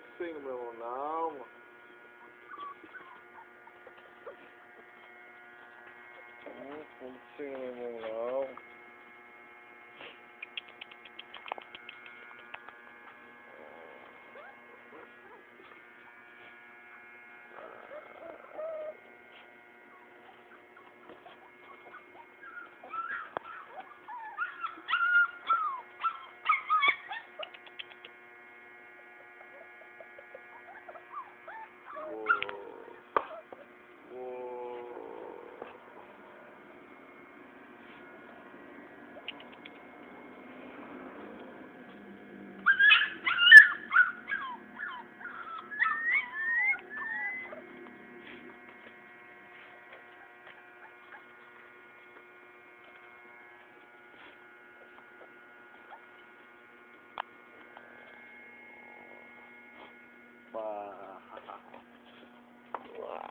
assim, meu irmão. Não, mano. Não, não assim, meu irmão. Não. Wow.